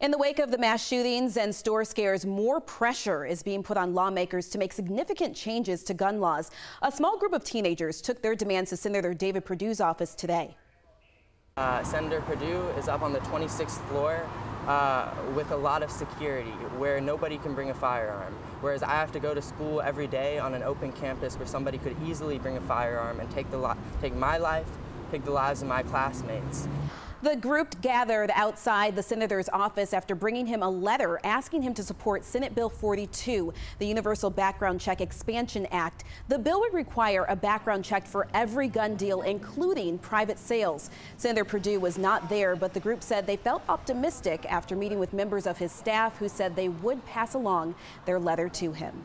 In the wake of the mass shootings and store scares, more pressure is being put on lawmakers to make significant changes to gun laws. A small group of teenagers took their demands to Senator David Perdue's office today. Uh, Senator Perdue is up on the 26th floor uh, with a lot of security where nobody can bring a firearm. Whereas I have to go to school every day on an open campus where somebody could easily bring a firearm and take, the take my life, take the lives of my classmates. The group gathered outside the senator's office after bringing him a letter asking him to support Senate Bill 42, the Universal Background Check Expansion Act. The bill would require a background check for every gun deal, including private sales. Senator Perdue was not there, but the group said they felt optimistic after meeting with members of his staff who said they would pass along their letter to him.